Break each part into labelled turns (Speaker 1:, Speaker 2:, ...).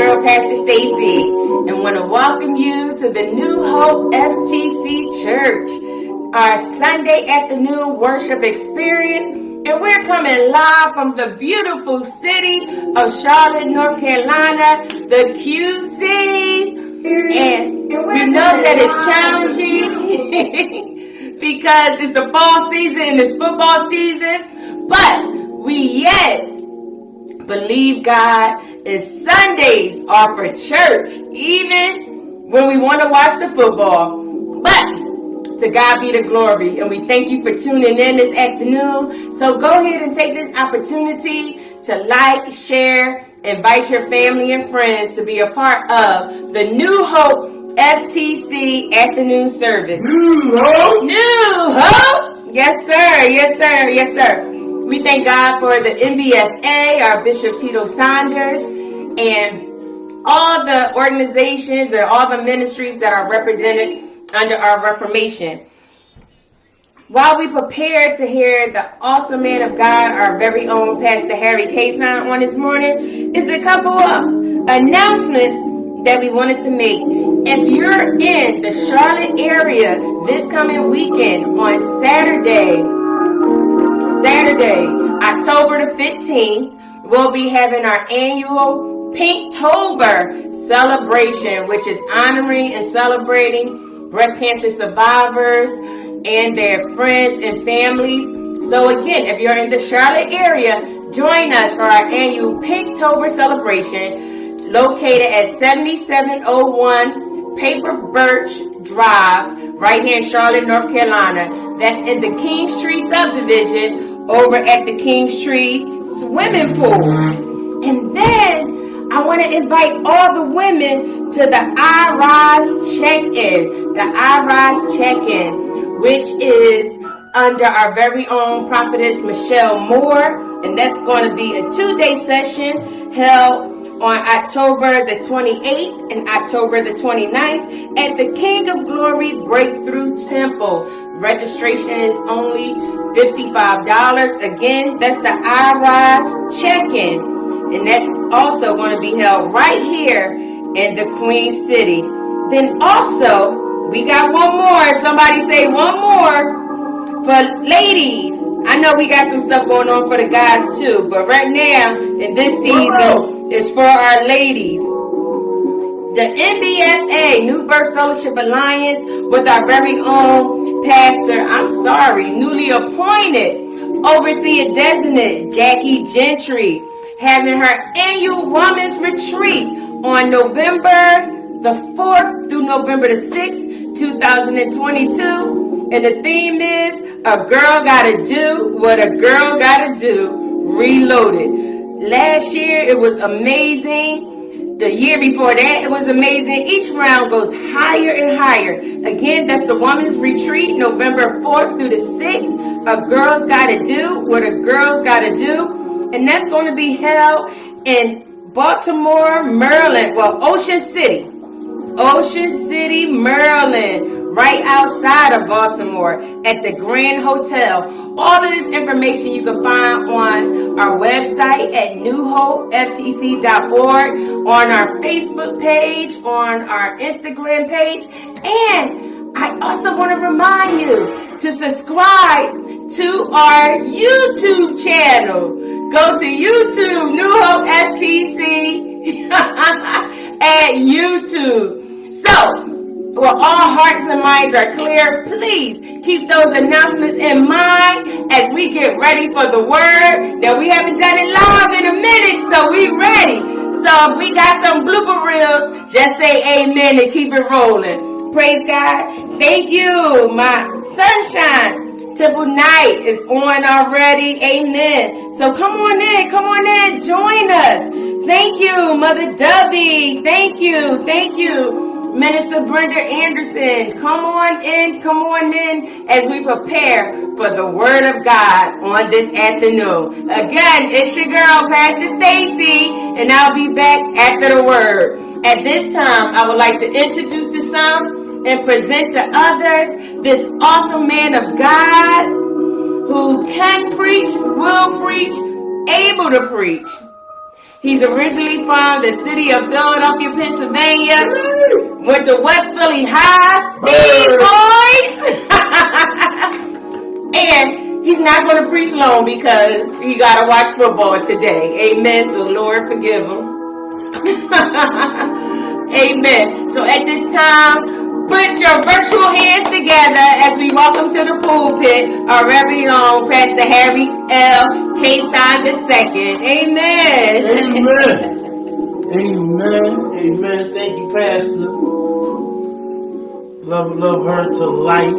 Speaker 1: girl, Pastor Stacy, and want to welcome you to the New Hope FTC Church, our Sunday afternoon worship experience. And we're coming live from the beautiful city of Charlotte, North Carolina, the QC. And we know that it's challenging because it's the fall season and it's football season, but we yet believe God is Sundays are for church, even when we want to watch the football. But to God be the glory. And we thank you for tuning in this afternoon. So go ahead and take this opportunity to like, share, invite your family and friends to be a part of the New Hope FTC afternoon service.
Speaker 2: New Hope?
Speaker 1: New Hope? Yes, sir. Yes, sir. Yes, sir. We thank God for the NBFA, our Bishop Tito Saunders, and all the organizations and all the ministries that are represented under our Reformation. While we prepare to hear the awesome man of God, our very own Pastor Harry Caison on this morning, is a couple of announcements that we wanted to make. If you're in the Charlotte area this coming weekend on Saturday, Saturday, October the 15th, we'll be having our annual Pinktober celebration, which is honoring and celebrating breast cancer survivors and their friends and families. So again, if you're in the Charlotte area, join us for our annual Pinktober celebration located at 7701 Paper Birch Drive, right here in Charlotte, North Carolina. That's in the Kingstree subdivision over at the Kingstree swimming pool. And then I want to invite all the women to the iRise check-in. The iRise check-in, which is under our very own prophetess Michelle Moore. And that's going to be a two-day session held on October the 28th and October the 29th at the King of Glory Breakthrough Temple. Registration is only $55. Again, that's the iRise check-in. And that's also going to be held right here in the Queen City. Then also, we got one more. Somebody say one more for ladies. I know we got some stuff going on for the guys too, but right now in this season is for our ladies. The NBFA, New Birth Fellowship Alliance, with our very own pastor, I'm sorry, newly appointed overseer designate Jackie Gentry, having her annual women's retreat on November the 4th through November the 6th, 2022. And the theme is A Girl Gotta Do What a Girl Gotta Do Reloaded. Last year it was amazing. The year before that it was amazing. Each round goes higher and higher. Again, that's the Women's Retreat, November 4th through the 6th. A Girl's Gotta Do What a Girl's Gotta Do. And that's going to be held in Baltimore, Maryland. Well, Ocean City. Ocean City, Maryland, right outside of Baltimore at the Grand Hotel. All of this information you can find on our website at newhopeftc.org, on our Facebook page, on our Instagram page, and I also want to remind you to subscribe to our YouTube channel. Go to YouTube, New Hope FTC at YouTube. So, well, all hearts and minds are clear. Please keep those announcements in mind as we get ready for the word. Now, we haven't done it live in a minute, so we ready. So, if we got some blooper reels, just say amen and keep it rolling. Praise God. Thank you, my sunshine. Temple night is on already. Amen. So come on in, come on in, join us. Thank you, Mother Dubby. Thank you, thank you, Minister Brenda Anderson. Come on in, come on in as we prepare for the Word of God on this afternoon. Again, it's your girl, Pastor Stacy, and I'll be back after the Word. At this time, I would like to introduce to some and present to others this awesome man of God who can preach, will preach, able to preach. He's originally from the city of Philadelphia, Pennsylvania. Went to West Philly High, Speed Boys. and he's not going to preach long because he got to watch football today. Amen. So Lord forgive him. Amen. So at this time, Put your virtual hands together as we welcome to the pulpit our very own Pastor Harry L. Caison II. Amen.
Speaker 2: Amen. Amen. Amen. Thank you, Pastor. Love, love her to life.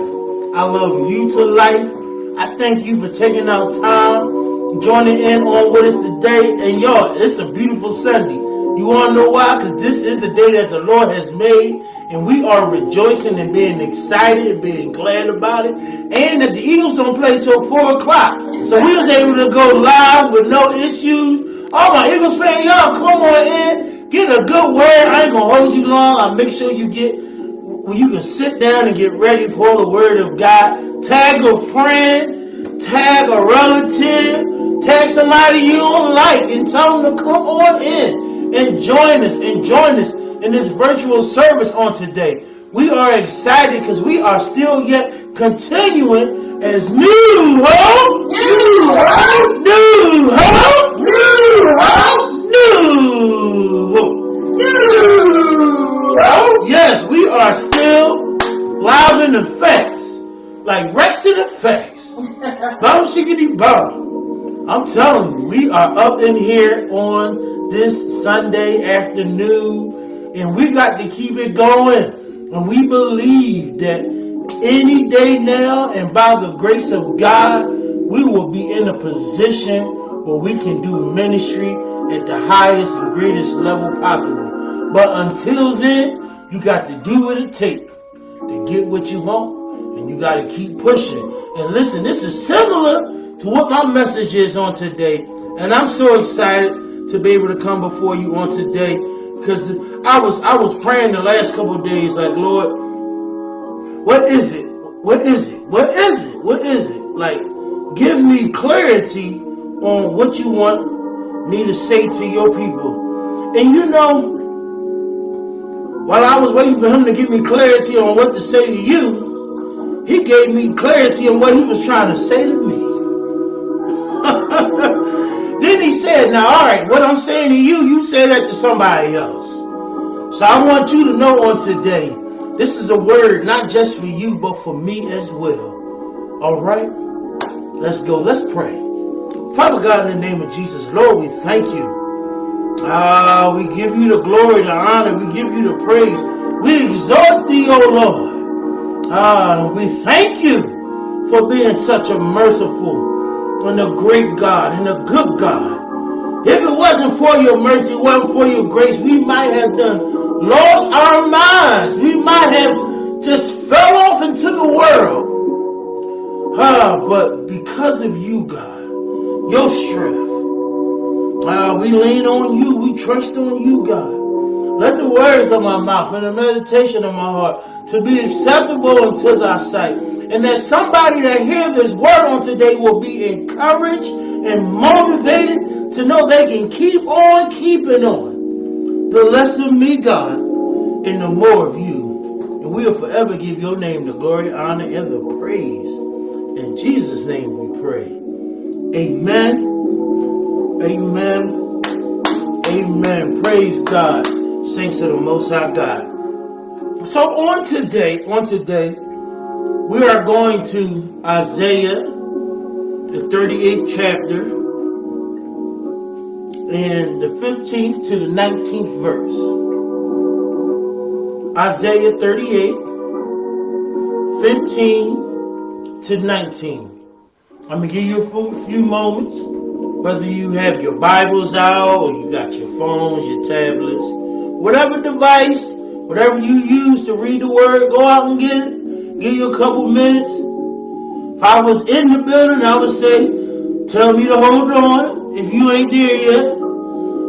Speaker 2: I love you to life. I thank you for taking out time, joining in on what is today. And y'all, it's a beautiful Sunday. You want to know why? Because this is the day that the Lord has made and we are rejoicing and being excited and being glad about it. And that the Eagles don't play till four o'clock. So we was able to go live with no issues. All my Eagles fans, y'all come on in. Get a good word. I ain't gonna hold you long. I'll make sure you get well, you can sit down and get ready for the word of God. Tag a friend, tag a relative, tag somebody you don't like and tell them to come on in and join us and join us in this virtual service on today. We are excited because we are still yet continuing as new hope, new hope, new hope, new hope, new hope, new hope. Yes, we are still live in effects, like Rex in effects. Bum shiggity bum. I'm telling you, we are up in here on this Sunday afternoon and we got to keep it going. And we believe that any day now, and by the grace of God, we will be in a position where we can do ministry at the highest and greatest level possible. But until then, you got to do what it takes to get what you want, and you got to keep pushing. And listen, this is similar to what my message is on today. And I'm so excited to be able to come before you on today because I was I was praying the last couple days, like Lord, what is it? What is it? What is it? What is it? Like, give me clarity on what you want me to say to your people. And you know, while I was waiting for him to give me clarity on what to say to you, he gave me clarity on what he was trying to say to me. Then he said, Now, all right, what I'm saying to you, you say that to somebody else. So I want you to know on today, this is a word not just for you, but for me as well. All right? Let's go. Let's pray. Father God, in the name of Jesus, Lord, we thank you. Ah, we give you the glory, the honor, we give you the praise. We exalt thee, O Lord. Ah, we thank you for being such a merciful, and a great God and a good God. If it wasn't for your mercy, wasn't for your grace, we might have done lost our minds. We might have just fell off into the world. Ah, but because of you, God, your strength, ah, we lean on you. We trust on you, God. Let the words of my mouth and the meditation of my heart to be acceptable unto thy sight and that somebody that hear this word on today will be encouraged and motivated to know they can keep on keeping on. The less of me, God, and the more of you. And we'll forever give your name the glory, honor, and the praise. In Jesus' name we pray. Amen. Amen. Amen. Praise God. Saints of the Most High God. So on today, on today, we are going to Isaiah, the 38th chapter, and the 15th to the 19th verse. Isaiah 38, 15 to 19. I'm going to give you a few moments, whether you have your Bibles out or you got your phones, your tablets, whatever device, whatever you use to read the word, go out and get it give you a couple minutes. If I was in the building, I would say, tell me to hold on if you ain't there yet.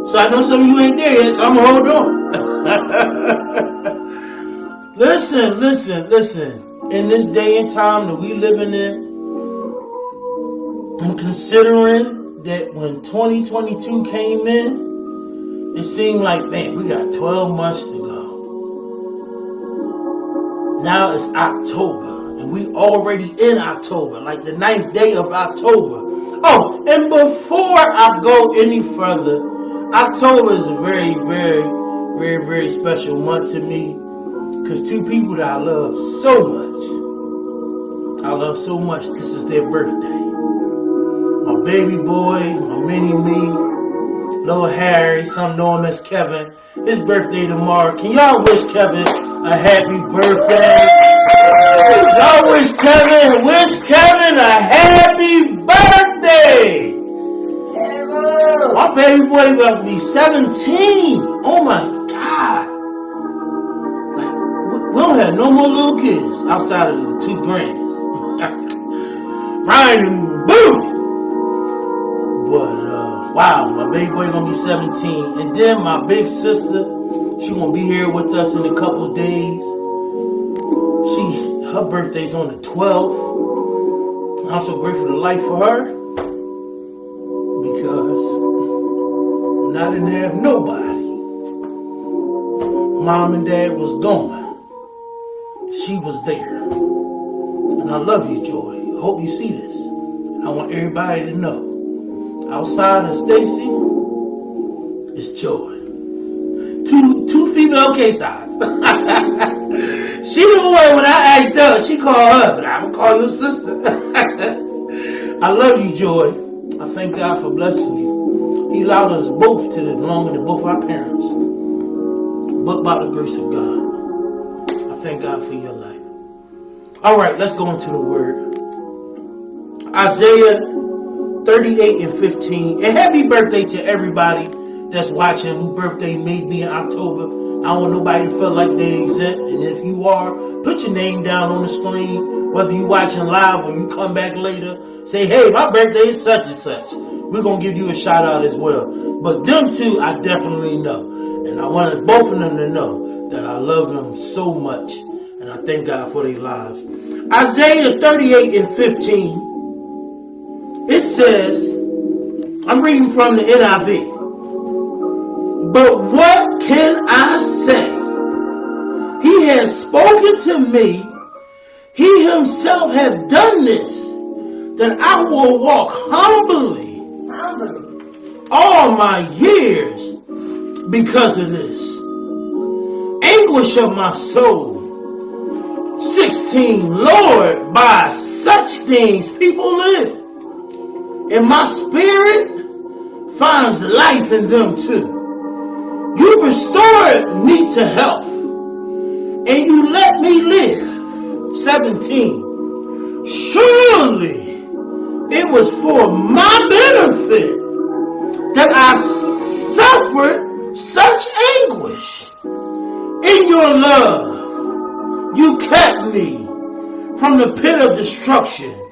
Speaker 2: So I know some of you ain't there yet, so I'm going to hold on. listen, listen, listen. In this day and time that we living in, and considering that when 2022 came in, it seemed like, man, we got 12 months to go. Now it's October, and we already in October, like the ninth day of October. Oh, and before I go any further, October is a very, very, very, very special month to me. Because two people that I love so much, I love so much, this is their birthday. My baby boy, my mini me, little Harry, some know him as Kevin. His birthday tomorrow. Can y'all wish Kevin a happy birthday? Y'all wish Kevin, wish Kevin a happy birthday. My baby boy about to be 17. Oh my God. Like, we don't have no more little kids outside of the two grands. Ryan and Boo. But uh, wow, my baby boy gonna be 17. And then my big sister, she gonna be here with us in a couple days. She her birthday's on the 12th. I'm so grateful to life for her because I didn't have nobody, mom and dad was gone. She was there. And I love you, Joy. I hope you see this. And I want everybody to know outside of Stacy, is Joy. Two two female case size. she the one when I act up, she call her, but I'm gonna call your sister. I love you, Joy. I thank God for blessing you. He allowed us both to longer than both our parents. But by the grace of God, I thank God for your life. All right, let's go into the word. Isaiah 38 and 15. And happy birthday to everybody that's watching whose birthday may be in October. I want nobody to feel like they exempt. And if you are, put your name down on the screen. Whether you watching live or you come back later, say, hey, my birthday is such and such. We're going to give you a shout out as well. But them two, I definitely know. And I wanted both of them to know that I love them so much. And I thank God for their lives. Isaiah 38 and 15 it says, I'm reading from the NIV. But what can I say? He has spoken to me. He himself has done this, that I will walk humbly, all my years because of this. Anguish of my soul. 16. Lord, by such things people live and my spirit finds life in them too. You restored me to health, and you let me live. 17. Surely it was for my benefit that I suffered such anguish. In your love, you kept me from the pit of destruction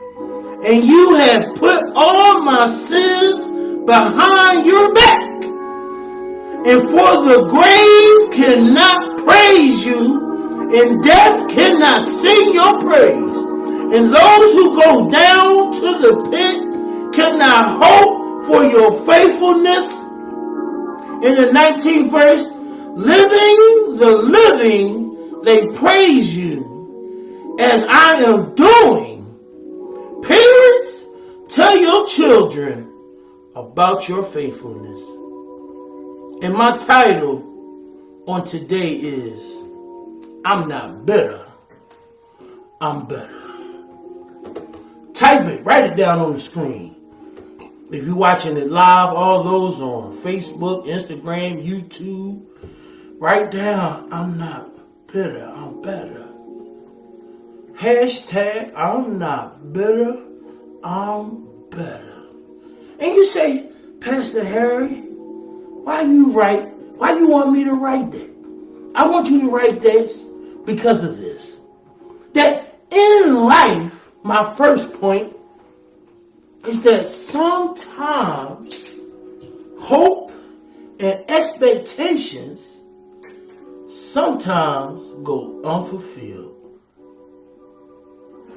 Speaker 2: and you have put all my sins behind your back. And for the grave cannot praise you, and death cannot sing your praise. And those who go down to the pit cannot hope for your faithfulness. In the 19th verse, living the living, they praise you as I am doing Parents, tell your children about your faithfulness. And my title on today is I'm not better, I'm better. Type it, write it down on the screen. If you're watching it live, all those on Facebook, Instagram, YouTube, write down I'm not bitter, I'm better. Hashtag I'm not bitter, I'm better. And you say, Pastor Harry, why you write, why you want me to write that? I want you to write this because of this. That in life, my first point is that sometimes hope and expectations sometimes go unfulfilled.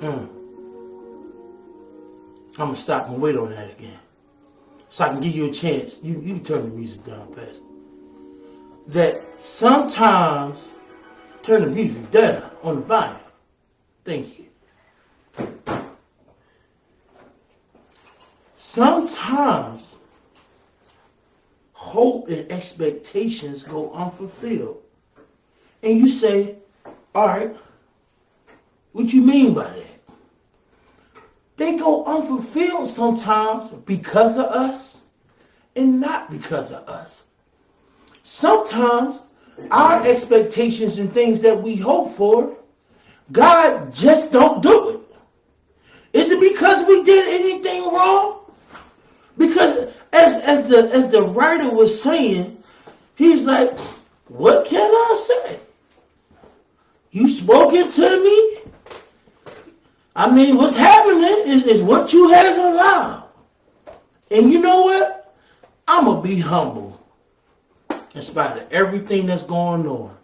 Speaker 2: Mm. I'm gonna stop and wait on that again, so I can give you a chance. You you turn the music down, Pastor. that sometimes turn the music down on the volume. Thank you. Sometimes hope and expectations go unfulfilled. And you say, all right, what you mean by that? They go unfulfilled sometimes because of us and not because of us. Sometimes our expectations and things that we hope for, God just don't do it. Is it because we did anything wrong? Because as as the as the writer was saying, he's like, what can I say? You spoken to me? I mean, what's happening is, is what you has allowed. And you know what? I'm going to be humble in spite of everything that's going on.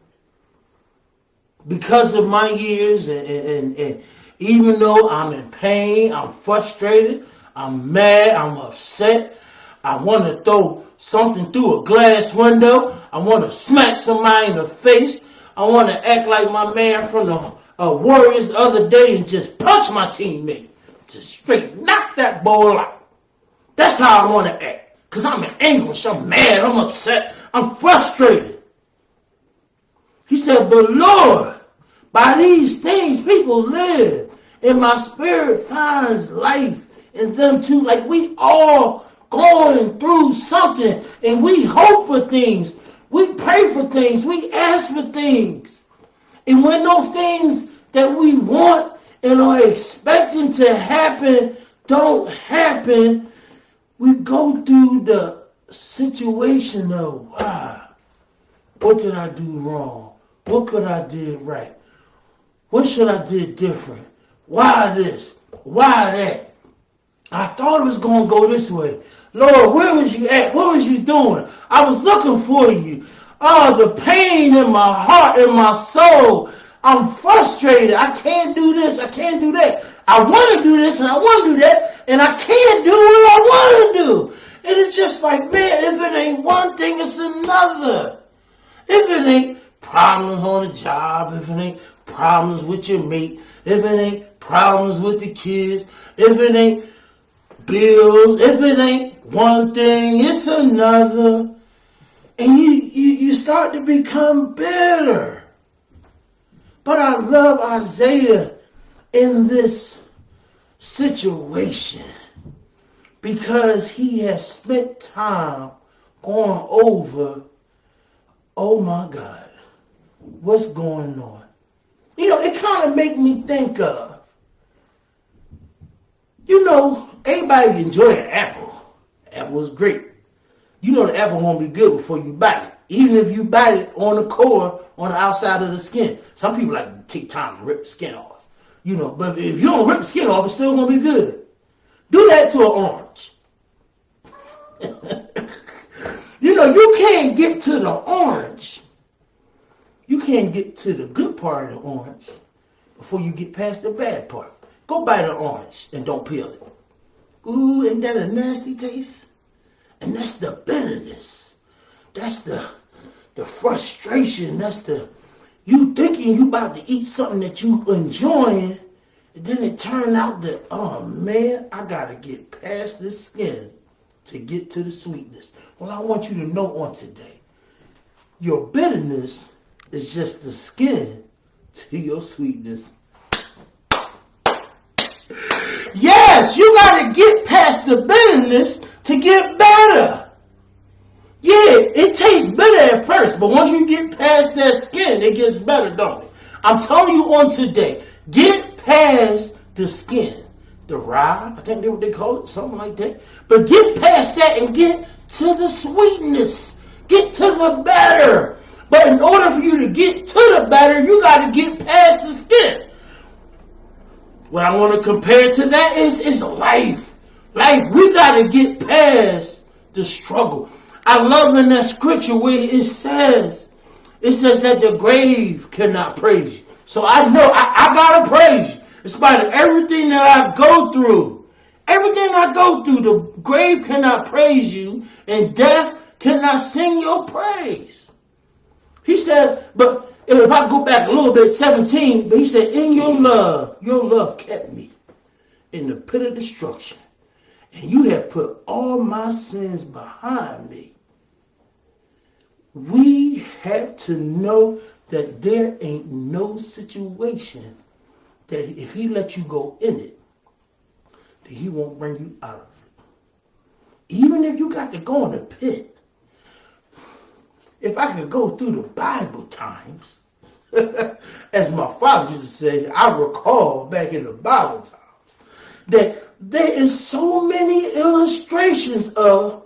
Speaker 2: Because of my years, and, and, and even though I'm in pain, I'm frustrated, I'm mad, I'm upset, I want to throw something through a glass window, I want to smack somebody in the face, I want to act like my man from the uh, Warriors the other day and just punch my teammate. Just straight knock that ball out. That's how I want to act. Because I'm in anguish, I'm mad, I'm upset, I'm frustrated. He said, But Lord, by these things people live, and my spirit finds life in them too. Like we all going through something, and we hope for things, we pray for things, we ask for things. And when those things that we want and are expecting to happen don't happen, we go through the situation of, wow, what did I do wrong? What could I did right? What should I did different? Why this? Why that? I thought it was going to go this way. Lord, where was you at? What was you doing? I was looking for you. Oh, the pain in my heart and my soul. I'm frustrated. I can't do this. I can't do that. I want to do this and I want to do that, and I can't do what I want to do. And it's just like, man, if it ain't one thing, it's another. If it ain't problems on the job, if it ain't problems with your mate, if it ain't problems with the kids, if it ain't bills, if it ain't one thing, it's another. And you, you, you start to become bitter. But I love Isaiah in this situation because he has spent time going over, oh my God, what's going on? You know, it kind of make me think of, you know, everybody enjoy an apple. Apple is great. You know the apple won't be good before you bite it. Even if you bite it on the core, on the outside of the skin. Some people like to take time to rip the skin off. You know, but if you don't rip the skin off, it's still gonna be good. Do that to an orange. you know, you can't get to the orange. You can't get to the good part of the orange before you get past the bad part. Go buy the orange and don't peel it. Ooh, ain't that a nasty taste? And that's the bitterness. That's the the frustration. That's the you thinking you about to eat something that you enjoying, and then it turned out that oh man, I gotta get past this skin to get to the sweetness. Well, I want you to know on today, your bitterness is just the skin to your sweetness. Yes, you got to get past the bitterness to get better. Yeah, it tastes better at first, but once you get past that skin, it gets better, don't it? I'm telling you on today, get past the skin. The rye, I think they what they call it, something like that. But get past that and get to the sweetness. Get to the better. But in order for you to get to the better, you got to get past the skin. What I want to compare to that is, is life. Life, we got to get past the struggle. I love in that scripture where it says, it says that the grave cannot praise you. So I know I, I gotta praise you. In spite of everything that I go through, everything I go through, the grave cannot praise you, and death cannot sing your praise. He said, but if I go back a little bit, 17, but he said, in your love, your love kept me in the pit of destruction. And you have put all my sins behind me. We have to know that there ain't no situation that if he let you go in it, that he won't bring you out of it. Even if you got to go in the pit, if I could go through the Bible times, as my father used to say, I recall back in the Bible times, that there is so many illustrations of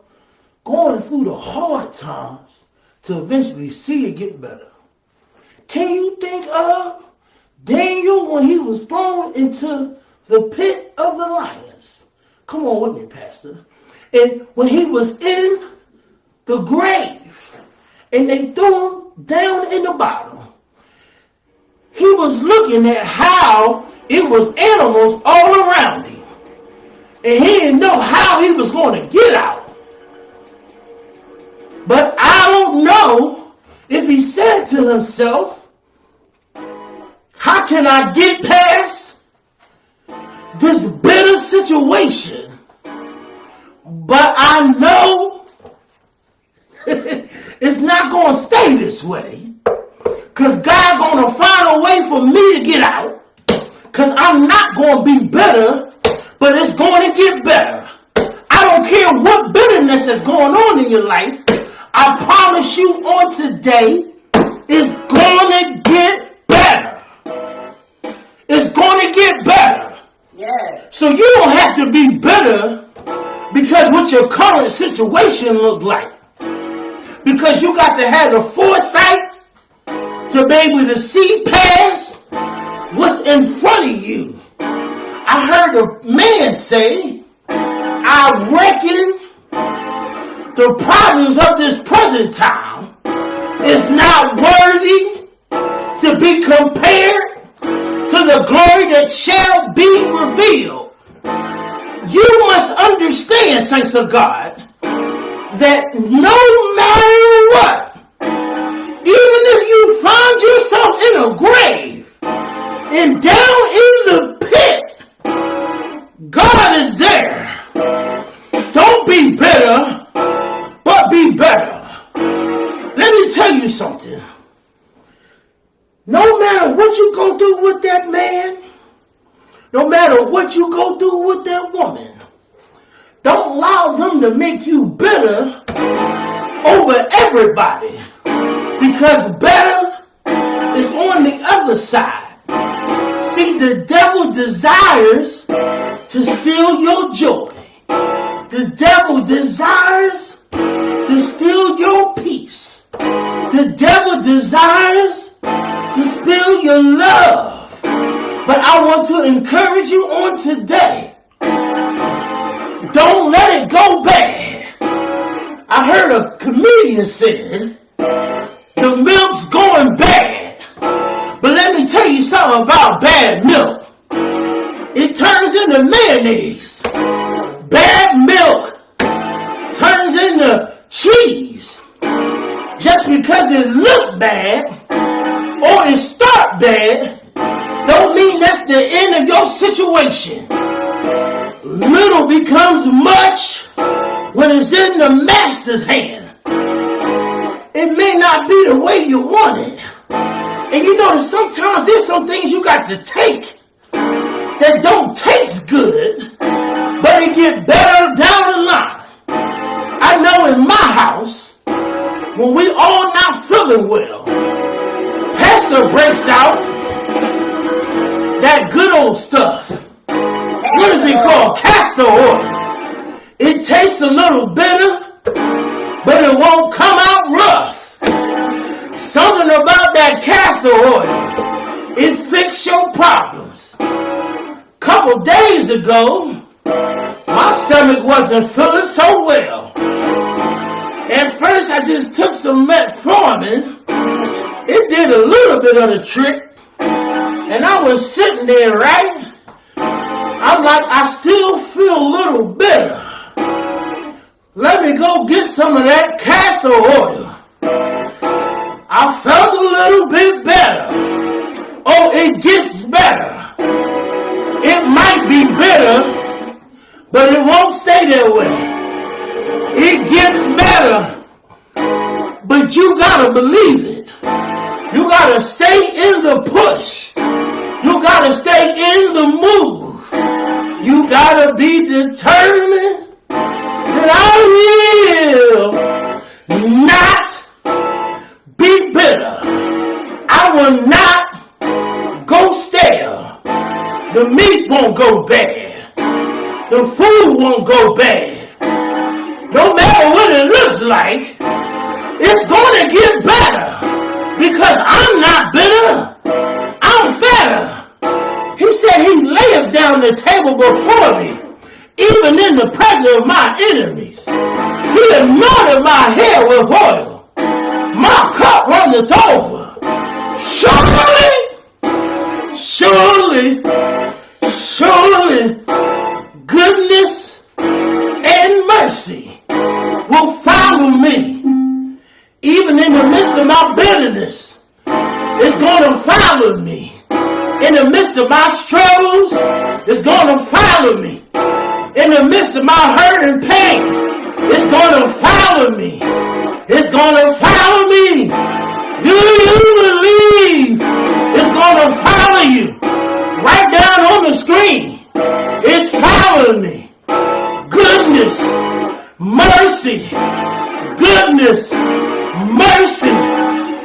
Speaker 2: going through the hard times to eventually see it get better. Can you think of Daniel when he was thrown into the pit of the lions? Come on with me, Pastor. And when he was in the grave and they threw him down in the bottom, he was looking at how it was animals all around him. And he didn't know how he was going to get out. Know if he said to himself, how can I get past this bitter situation? But I know it's not going to stay this way. Because God going to find a way for me to get out. Because I'm not going to be better, but it's going to get better. I don't care what bitterness is going on in your life. I promise you on today, it's going to get better. It's going to get better. Yes. So you don't have to be bitter because what your current situation look like. Because you got to have the foresight to be able to see past what's in front of you. I heard a man say, I reckon the problems of this present time is not worthy to be compared to the glory that shall be revealed. You must understand, saints of God, that no matter what, desires to steal your joy. The devil desires to steal your peace. The devil desires to steal your love. But I want to encourage you on today. Don't let it go bad. I heard a comedian say the milk's going bad. But let me tell you something about bad milk. It turns into mayonnaise. Bad milk turns into cheese. Just because it look bad or it start bad don't mean that's the end of your situation. Little becomes much when it's in the master's hand it may not be the way you want it. And you know that sometimes there's some things you got to take that don't taste good, but it get better down the line. I know in my house, when we all not feeling well, Pastor breaks out that good old stuff. What is it called? Castor oil. It tastes a little bitter, but it won't come out rough. Something about that castor oil, it fixed your problems. Couple days ago, my stomach wasn't feeling so well. At first, I just took some metformin. It did a little bit of the trick. And I was sitting there, right? I'm like, I still feel a little better. Let me go get some of that castor oil. I felt a little bit better. Oh, it gets better. Might be bitter, but it won't stay that way. It gets better, but you gotta believe it. You gotta stay in the push. You gotta stay in the move. You gotta be determined that I will not be bitter. I will not The meat won't go bad. The food won't go bad. No matter what it looks like, it's going to get better because I'm not bitter. I'm better. He said he laid down the table before me, even in the presence of my enemies. He anointed my head with oil. My cup runneth over. Surely, surely, surely, goodness and mercy will follow me. Even in the midst of my bitterness, it's going to follow me. In the midst of my struggles, it's going to follow me. In the midst of my hurt and pain, it's going to follow me. It's going to follow me. Do you believe it's going to follow you? Right down on the screen. It's following me. Goodness, mercy, goodness, mercy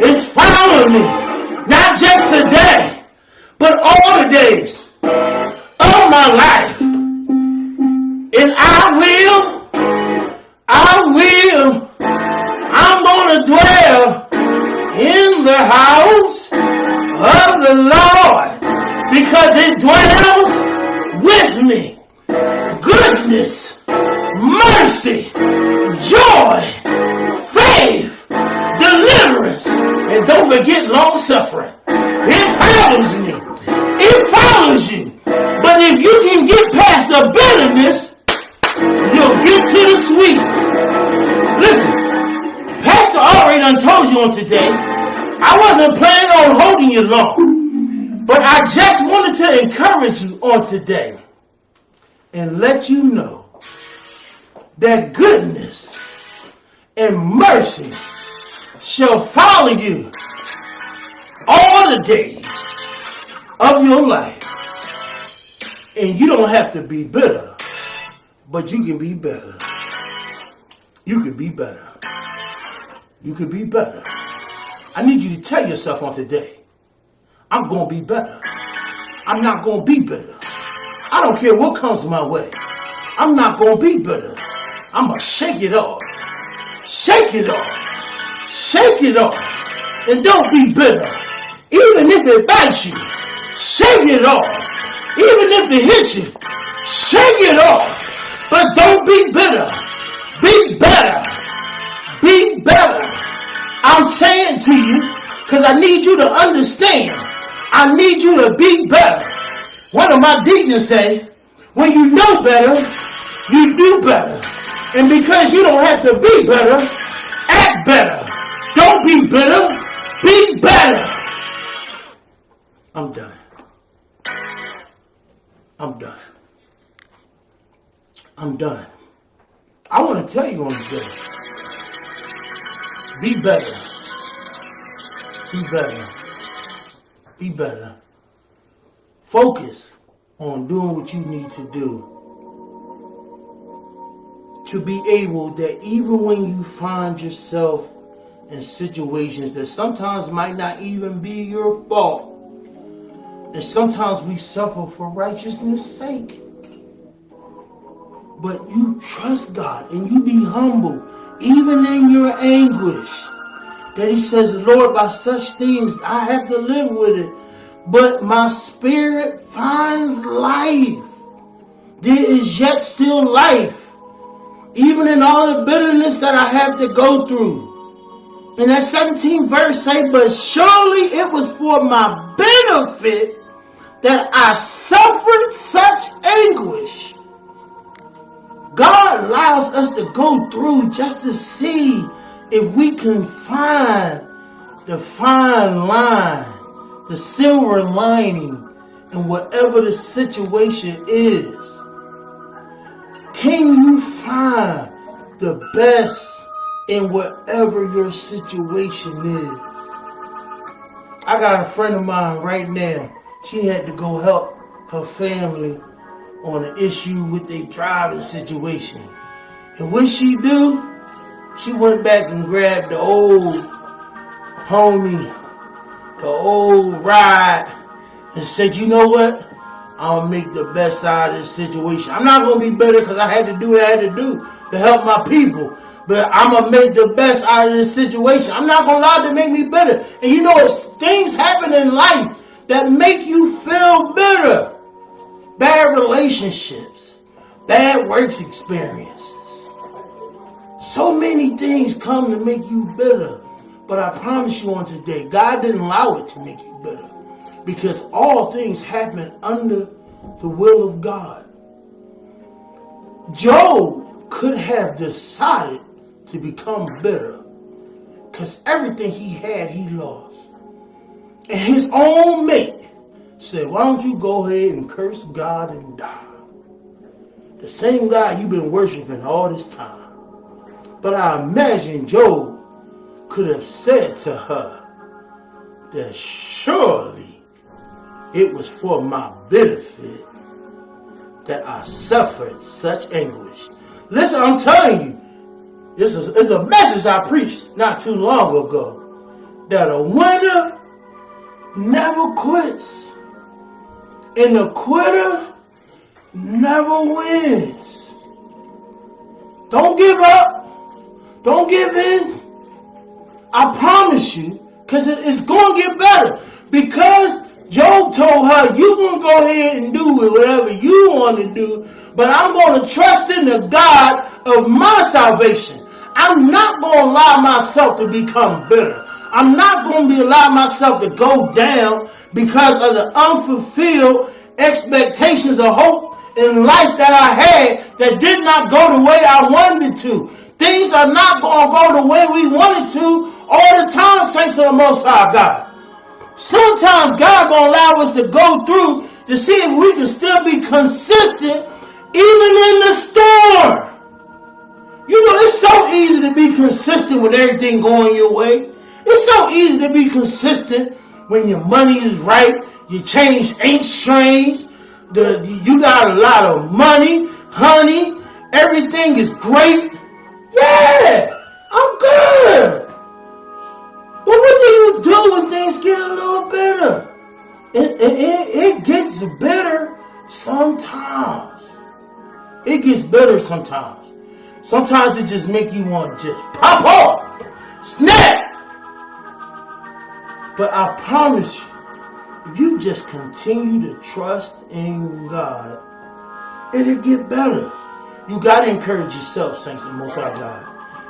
Speaker 2: is following me. Not just today, but all the days that goodness and mercy shall follow you all the days of your life. And you don't have to be bitter, but you can be better. You can be better. You can be better. I need you to tell yourself on today, I'm going to be better. I'm not going to be bitter. I don't care what comes my way. I'm not going to be bitter. I'm going to shake it off. Shake it off. Shake it off. And don't be bitter. Even if it bites you, shake it off. Even if it hits you, shake it off. But don't be bitter. Be better. Be better. I'm saying to you because I need you to understand. I need you to be better. One of my deacons say, when you know better, you do better. And because you don't have to be better, act better. Don't be bitter. Be better. I'm done. I'm done. I'm done. I want to tell you on today. Be better. Be better. Be better. Focus on doing what you need to do. To be able that even when you find yourself in situations that sometimes might not even be your fault, and sometimes we suffer for righteousness' sake but you trust God and you be humble, even in your anguish. That he says, Lord, by such things I have to live with it, but my spirit finds life. There is yet still life, even in all the bitterness that I have to go through. And that 17th verse say, but surely it was for my benefit that I suffered such anguish God allows us to go through just to see if we can find the fine line, the silver lining in whatever the situation is? Can you find the best in whatever your situation is? I got a friend of mine right now. She had to go help her family on an issue with their driving situation. And what she do? She went back and grabbed the old homie, the old ride, and said, you know what? I'll make the best out of this situation. I'm not going to be better because I had to do what I had to do to help my people. But I'm going to make the best out of this situation. I'm not going to allow it to make me better. And you know, it's things happen in life that make you feel better. Bad relationships, bad works experiences. So many things come to make you bitter. But I promise you on today, God didn't allow it to make you bitter. Because all things happen under the will of God. Job could have decided to become bitter. Because everything he had, he lost. And his own mate said, Why don't you go ahead and curse God and die? The same God you've been worshiping all this time. But I imagine Job could have said to her that surely it was for my benefit that I suffered such anguish. Listen, I'm telling you, this is, is a message I preached not too long ago that a winner never quits, and a quitter never wins. Don't give up. Don't give in. I promise you, because it's going to get better. Because Job told her, you can go ahead and do whatever you want to do, but I'm going to trust in the God of my salvation. I'm not going to allow myself to become bitter. I'm not going to allow myself to go down because of the unfulfilled expectations of hope in life that I had that did not go the way I wanted to. Things are not going to go the way we wanted to all the time, thanks to the Most High God. Sometimes God to allow us to go through to see if we can still be consistent even in the storm. You know, it's so easy to be consistent with everything going your way. It's so easy to be consistent when your money is right, your change ain't strange, the, you got a lot of money, honey, everything is great. Yeah, I'm good. But what do you do when things get a little better? It, it, it, gets better sometimes. It gets better sometimes. Sometimes it just make you want to just pop off, snap. But I promise you, if you just continue to trust in God, it'll get better. You got to encourage yourself, saints of Most High God.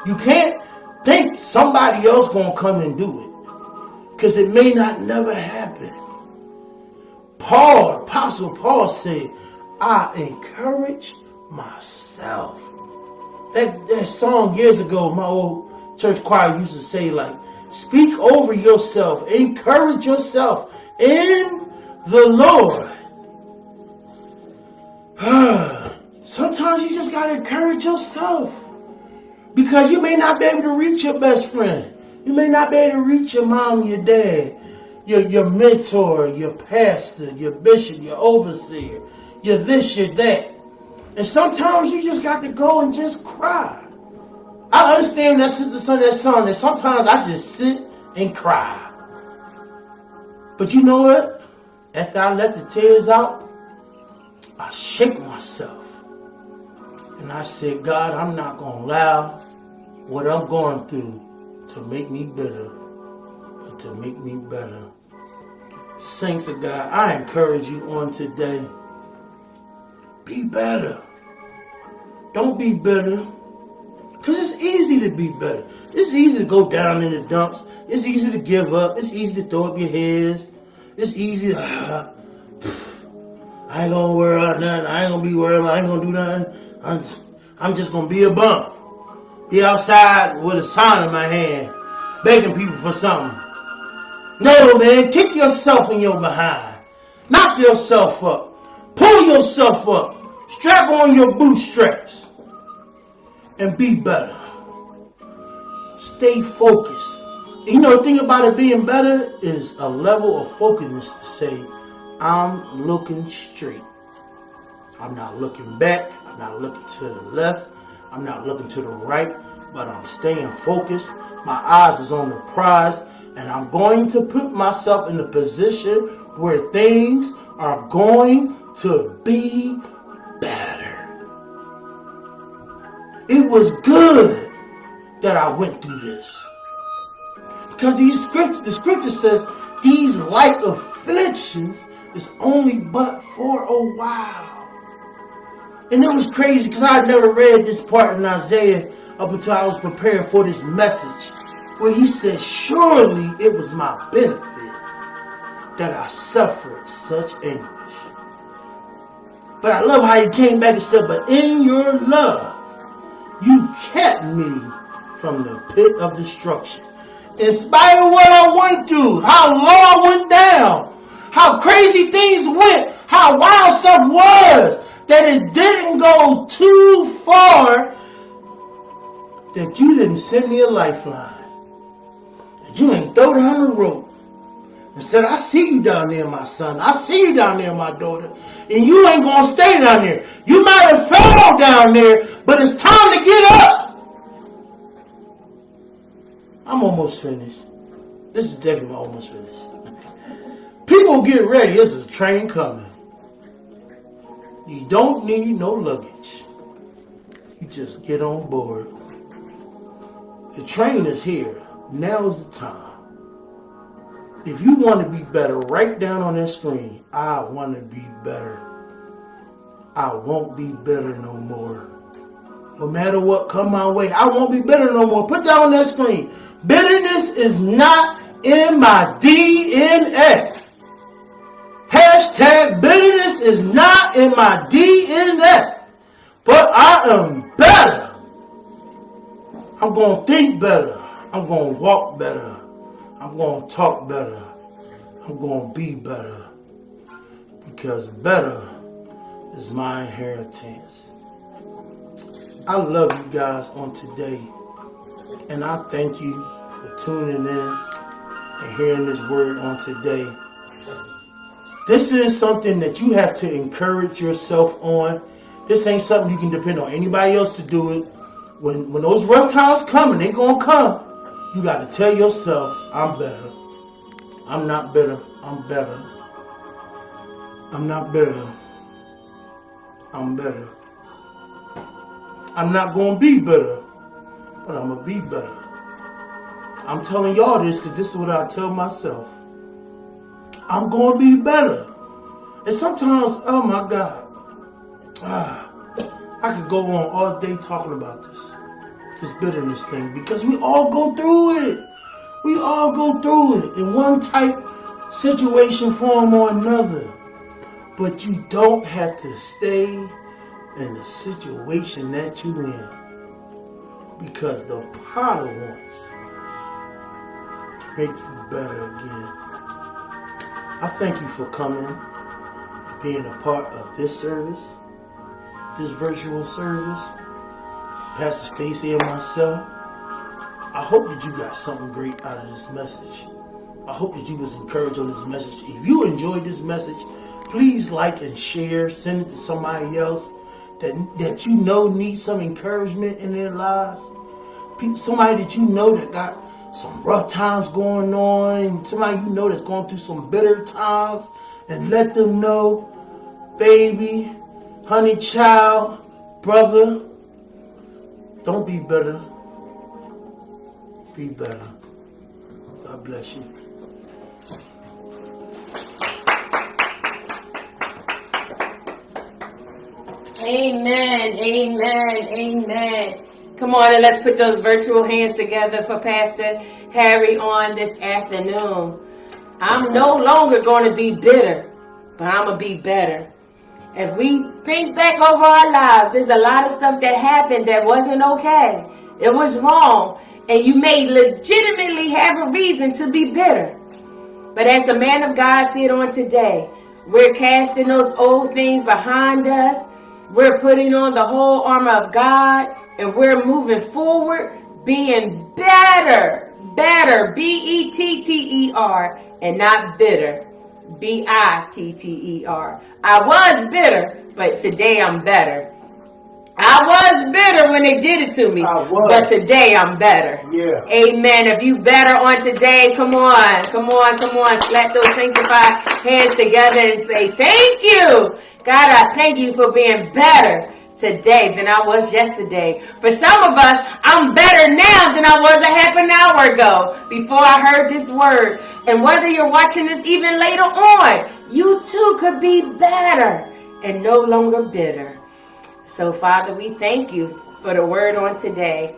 Speaker 2: You can't think somebody else to come and do it because it may not never happen. Paul, Apostle Paul said, I encourage myself. That, that song years ago, my old church choir used to say, like, speak over yourself, encourage yourself in the Lord. Sometimes you just got to encourage yourself. Because you may not be able to reach your best friend. You may not be able to reach your mom, your dad, your, your mentor, your pastor, your bishop, your overseer, your this, your that. And sometimes you just got to go and just cry. I understand that sister son that son, that sometimes I just sit and cry. But you know what? After I let the tears out, I shake myself. And I said, God, I'm not going to allow what I'm going through to make me better, but to make me better. Saints of God, I encourage you on today. Be better. Don't be bitter. Because it's easy to be better. It's easy to go down in the dumps. It's easy to give up. It's easy to throw up your hands. It's easy to, uh, I ain't gonna worry about nothing. I ain't gonna be worried about, I ain't gonna do nothing. I'm, I'm just gonna be a bum. Be outside with a sign in my hand, begging people for something. No, man, kick yourself in your behind. Knock yourself up. Pull yourself up. Strap on your bootstraps. And be better. Stay focused. You know, the thing about it being better is a level of focusness to say, I'm looking straight. I'm not looking back. I'm not looking to the left. I'm not looking to the right, but I'm staying focused. My eyes is on the prize, and I'm going to put myself in a position where things are going to be better. It was good that I went through this. Because these scriptures, the scripture says these light afflictions is only but for a while. And it was crazy because I had never read this part in Isaiah up until I was preparing for this message. Where he said, Surely it was my benefit that I suffered such anguish. But I love how he came back and said, But in your love, you kept me from the pit of destruction. In spite of what I went through, how low I went down, how crazy things went, how wild stuff was, that it didn't go too far that you didn't send me a lifeline. That you ain't throw down the rope and said, I see you down there, my son. I see you down there, my daughter. And you ain't going to stay down there. You might have fell down there, but it's time to get up. I'm almost finished. This is definitely almost finished. People get ready. This is a train coming. You don't need no luggage. You just get on board. The train is here. Now's the time. If you want to be better, write down on that screen, I want to be better. I won't be better no more. No matter what come my way, I won't be better no more. Put that on that screen. Bitterness is not in my DNA. Hashtag bitterness is not in my DNA, but I am better. I'm going to think better. I'm going to walk better. I'm going to talk better. I'm going to be better. Because better is my inheritance. I love you guys on today. And I thank you for tuning in and hearing this word on today. This is something that you have to encourage yourself on. This ain't something you can depend on anybody else to do it. When when those rough times come and they gonna come, you gotta tell yourself, I'm better. I'm not better. I'm better. I'm not better. I'm better. I'm not gonna be better, but I'm gonna be better. I'm telling y'all this because this is what I tell myself. I'm going to be better. And sometimes, oh my God, ah, I could go on all day talking about this, this bitterness thing, because we all go through it. We all go through it in one type situation, form, or another. But you don't have to stay in the situation that you're in. Because the potter wants to make you better again. I thank you for coming and being a part of this service, this virtual service. Pastor Stacy and myself. I hope that you got something great out of this message. I hope that you was encouraged on this message. If you enjoyed this message, please like and share. Send it to somebody else that that you know needs some encouragement in their lives. People, somebody that you know that got some rough times going on, somebody you know that's going through some bitter times, and let them know, baby, honey child, brother, don't be bitter. Be better. God bless you.
Speaker 1: Amen, amen, amen. Come on and let's put those virtual hands together for Pastor Harry on this afternoon. I'm no longer going to be bitter, but I'm going to be better. If we think back over our lives, there's a lot of stuff that happened that wasn't okay. It was wrong. And you may legitimately have a reason to be bitter. But as the man of God said on today, we're casting those old things behind us. We're putting on the whole armor of God and we're moving forward being better, better, B E T T E R, and not bitter, B I T T E R. I was bitter, but today I'm better. I was bitter when they did it to me, but today I'm better.
Speaker 2: Yeah.
Speaker 1: Amen. If you better on today, come on, come on, come on. Slap those sanctified hands together and say, Thank you. God, I thank you for being better today than I was yesterday. For some of us, I'm better now than I was a half an hour ago before I heard this word. And whether you're watching this even later on, you too could be better and no longer bitter. So, Father, we thank you for the word on today.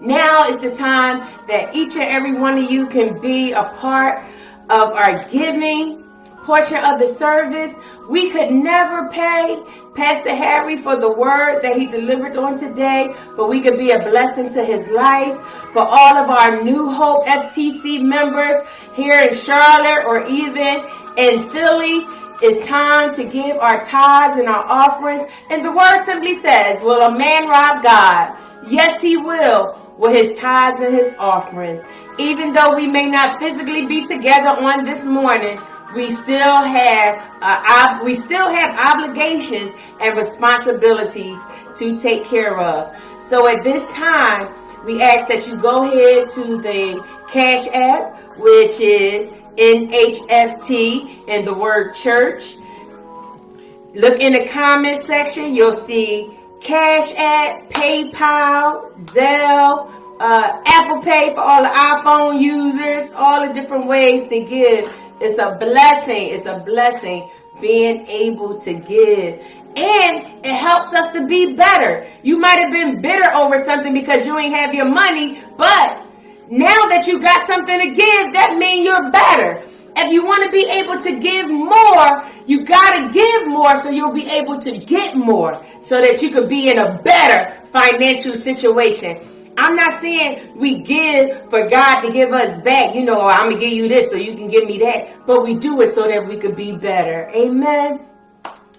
Speaker 1: Now is the time that each and every one of you can be a part of our giving portion of the service. We could never pay Pastor Harry for the word that he delivered on today, but we could be a blessing to his life. For all of our New Hope FTC members here in Charlotte or even in Philly, it's time to give our tithes and our offerings. And the word simply says, Will a man rob God? Yes, he will with his tithes and his offerings. Even though we may not physically be together on this morning, we still have uh, ob- we still have obligations and responsibilities to take care of. So at this time, we ask that you go ahead to the Cash App, which is NHFT and the word church. Look in the comment section, you'll see Cash App, PayPal, Zelle, uh, Apple Pay for all the iPhone users, all the different ways to give it's a blessing. It's a blessing being able to give. And it helps us to be better. You might have been bitter over something because you ain't have your money, but now that you got something to give, that means you're better. If you want to be able to give more, you got to give more so you'll be able to get more so that you could be in a better financial situation. I'm not saying we give for God to give us back. You know, I'm going to give you this so you can give me that. But we do it so that we could be better. Amen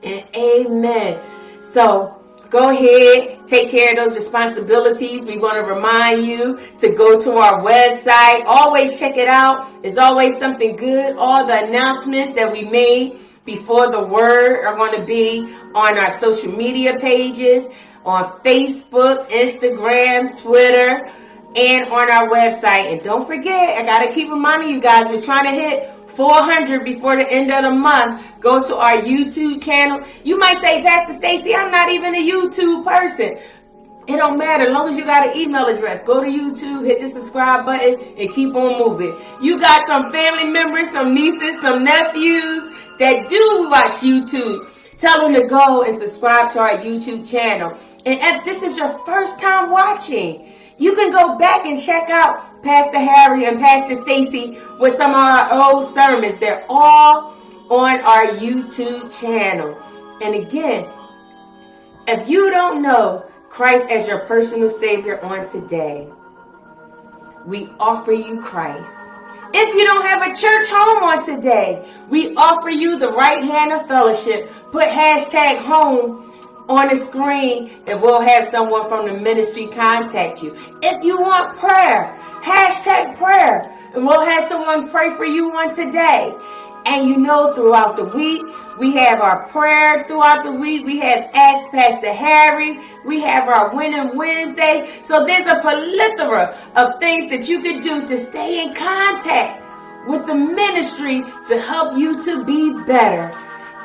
Speaker 1: and amen. So go ahead, take care of those responsibilities. We want to remind you to go to our website. Always check it out. It's always something good. All the announcements that we made before the word are going to be on our social media pages on Facebook, Instagram, Twitter, and on our website. And don't forget, I got to keep reminding you guys, we're trying to hit 400 before the end of the month. Go to our YouTube channel. You might say, Pastor Stacy, I'm not even a YouTube person. It don't matter. As long as you got an email address, go to YouTube, hit the subscribe button, and keep on moving. You got some family members, some nieces, some nephews that do watch YouTube. Tell them to go and subscribe to our YouTube channel. And if this is your first time watching, you can go back and check out Pastor Harry and Pastor Stacy with some of our old sermons. They're all on our YouTube channel. And again, if you don't know Christ as your personal Savior on today, we offer you Christ. If you don't have a church home on today, we offer you the right hand of fellowship. Put hashtag home on the screen and we'll have someone from the ministry contact you. If you want prayer, hashtag prayer and we'll have someone pray for you on today. And you know, throughout the week, we have our prayer throughout the week. We have Ask Pastor Harry. We have our Winning Wednesday. So there's a plethora of things that you can do to stay in contact with the ministry to help you to be better.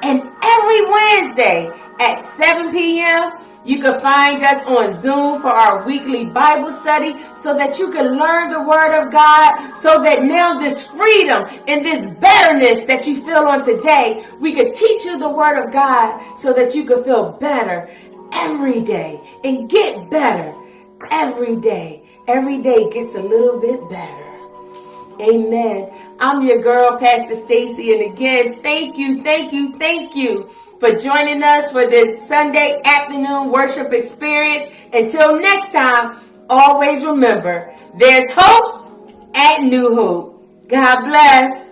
Speaker 1: And every Wednesday, at 7 p.m. You can find us on Zoom for our weekly Bible study so that you can learn the Word of God. So that now, this freedom and this betterness that you feel on today, we could teach you the Word of God so that you can feel better every day and get better every day. Every day gets a little bit better. Amen. I'm your girl, Pastor Stacy, and again, thank you, thank you, thank you for joining us for this Sunday afternoon worship experience. Until next time, always remember there's hope at New Hope. God bless.